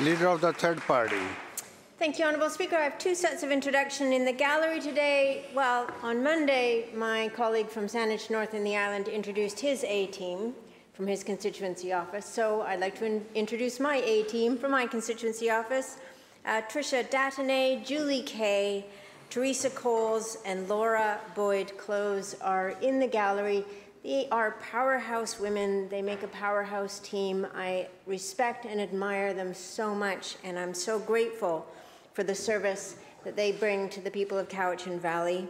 Leader of the third party. Thank you, Honourable Speaker. I have two sets of introduction in the gallery today. Well, on Monday, my colleague from Saanich North in the island introduced his A-team from his constituency office. So I'd like to in introduce my A-team from my constituency office. Uh, Tricia Datanay, Julie Kay, Teresa Coles, and Laura Boyd Close are in the gallery. They are powerhouse women. They make a powerhouse team. I respect and admire them so much, and I'm so grateful for the service that they bring to the people of Cowichan Valley.